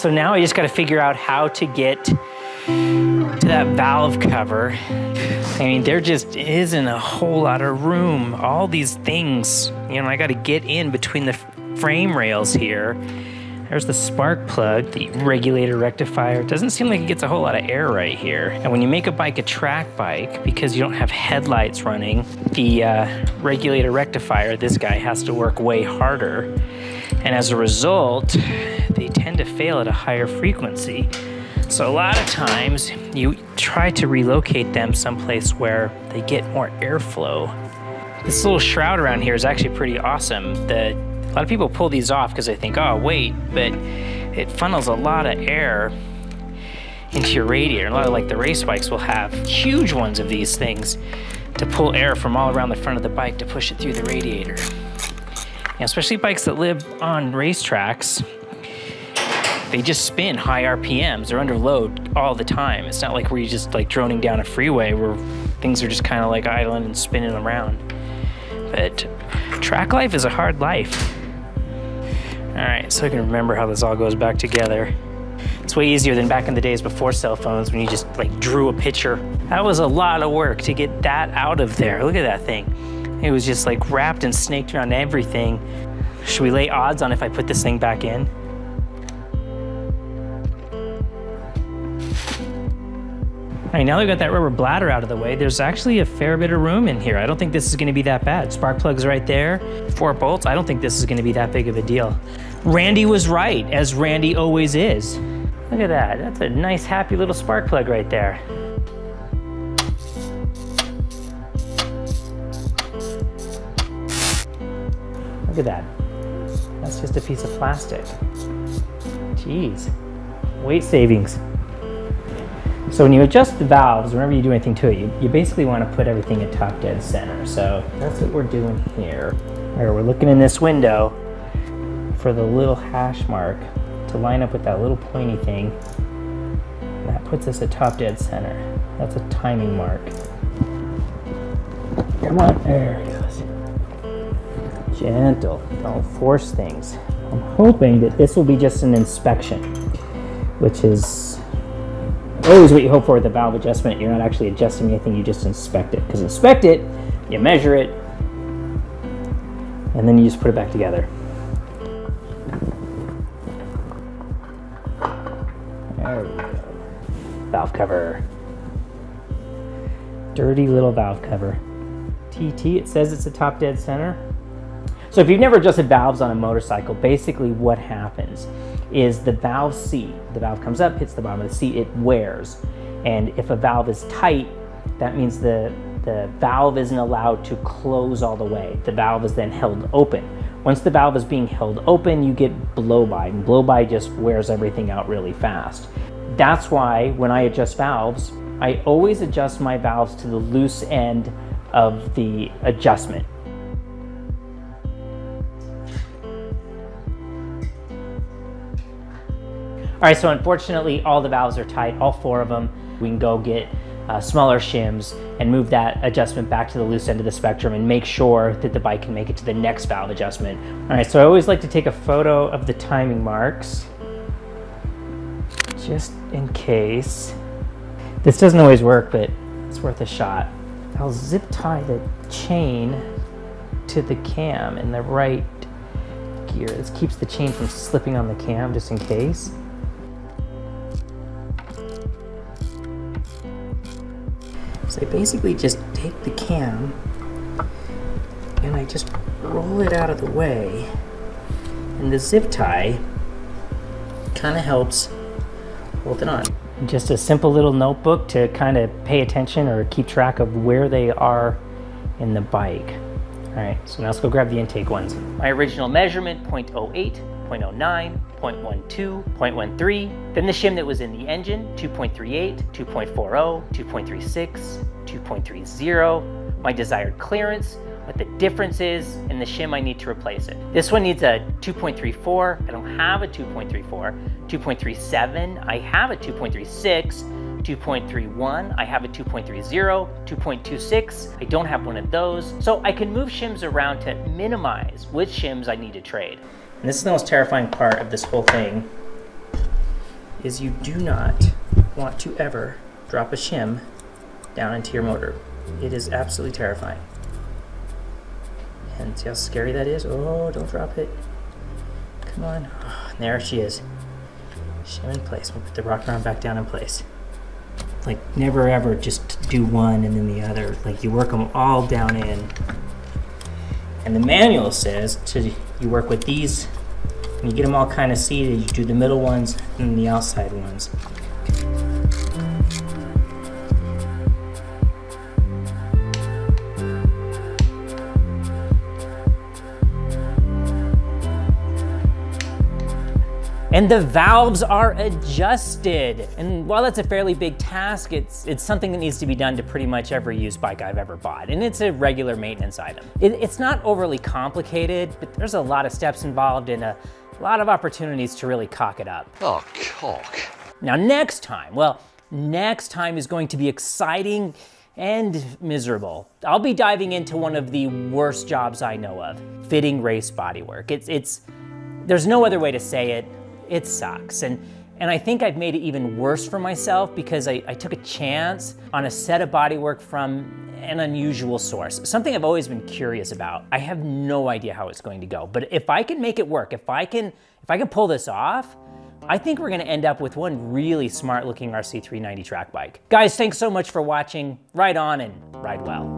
So now I just got to figure out how to get to that valve cover. I mean, there just isn't a whole lot of room. All these things, you know, I got to get in between the frame rails here. There's the spark plug, the regulator rectifier. It doesn't seem like it gets a whole lot of air right here. And when you make a bike a track bike, because you don't have headlights running, the uh, regulator rectifier, this guy has to work way harder. And as a result, to fail at a higher frequency. So a lot of times you try to relocate them someplace where they get more airflow. This little shroud around here is actually pretty awesome. The a lot of people pull these off because they think, oh, wait, but it funnels a lot of air into your radiator. A lot of like the race bikes will have huge ones of these things to pull air from all around the front of the bike to push it through the radiator. Especially bikes that live on racetracks, they just spin high RPMs. They're under load all the time. It's not like you're just like droning down a freeway where things are just kind of like idling and spinning around. But track life is a hard life. All right, so I can remember how this all goes back together. It's way easier than back in the days before cell phones when you just like drew a picture. That was a lot of work to get that out of there. Look at that thing. It was just like wrapped and snaked around everything. Should we lay odds on if I put this thing back in? All right, now that we got that rubber bladder out of the way, there's actually a fair bit of room in here. I don't think this is gonna be that bad. Spark plug's right there, four bolts. I don't think this is gonna be that big of a deal. Randy was right, as Randy always is. Look at that, that's a nice happy little spark plug right there. Look at that. That's just a piece of plastic. Jeez, weight savings. So when you adjust the valves, whenever you do anything to it, you, you basically want to put everything at top dead center. So that's what we're doing here. We're looking in this window for the little hash mark to line up with that little pointy thing. That puts us at top dead center. That's a timing mark. Come on, there it goes. Gentle, don't force things. I'm hoping that this will be just an inspection, which is always what you hope for with a valve adjustment. You're not actually adjusting anything, you just inspect it. Because inspect it, you measure it, and then you just put it back together. There we go. Valve cover. Dirty little valve cover. TT, it says it's a top dead center. So if you've never adjusted valves on a motorcycle, basically what happens is the valve seat. The valve comes up, hits the bottom of the seat, it wears. And if a valve is tight, that means the, the valve isn't allowed to close all the way. The valve is then held open. Once the valve is being held open, you get blow by, and blow by just wears everything out really fast. That's why when I adjust valves, I always adjust my valves to the loose end of the adjustment. All right, so unfortunately, all the valves are tight, all four of them. We can go get uh, smaller shims and move that adjustment back to the loose end of the spectrum and make sure that the bike can make it to the next valve adjustment. All right, so I always like to take a photo of the timing marks just in case. This doesn't always work, but it's worth a shot. I'll zip tie the chain to the cam in the right gear. This keeps the chain from slipping on the cam just in case. So I basically just take the cam and I just roll it out of the way. And the zip tie kind of helps hold it on. Just a simple little notebook to kind of pay attention or keep track of where they are in the bike. All right, so now let's go grab the intake ones. My original measurement 0.08, 0.09, 0.12, 0.13. Then the shim that was in the engine 2.38, 2.40, 2.36, 2.30. My desired clearance, what the difference is, and the shim I need to replace it. This one needs a 2.34. I don't have a 2.34. 2.37. I have a 2.36. 2.31, I have a 2.30, 2.26, I don't have one of those. So I can move shims around to minimize which shims I need to trade. And this is the most terrifying part of this whole thing is you do not want to ever drop a shim down into your motor. It is absolutely terrifying. And see how scary that is? Oh, don't drop it. Come on. Oh, there she is. Shim in place. We'll put the rocker arm back down in place. Like, never ever just do one and then the other. Like, you work them all down in. And the manual says to you work with these, and you get them all kind of seated. You do the middle ones and the outside ones. And the valves are adjusted. And while that's a fairly big task, it's, it's something that needs to be done to pretty much every used bike I've ever bought. And it's a regular maintenance item. It, it's not overly complicated, but there's a lot of steps involved and a lot of opportunities to really cock it up. Oh, cock. Now, next time, well, next time is going to be exciting and miserable. I'll be diving into one of the worst jobs I know of fitting race bodywork. It's, it's, there's no other way to say it it sucks. And and I think I've made it even worse for myself because I, I, took a chance on a set of bodywork from an unusual source, something I've always been curious about. I have no idea how it's going to go, but if I can make it work, if I can, if I can pull this off, I think we're going to end up with one really smart looking RC390 track bike. Guys, thanks so much for watching. Ride on and ride well.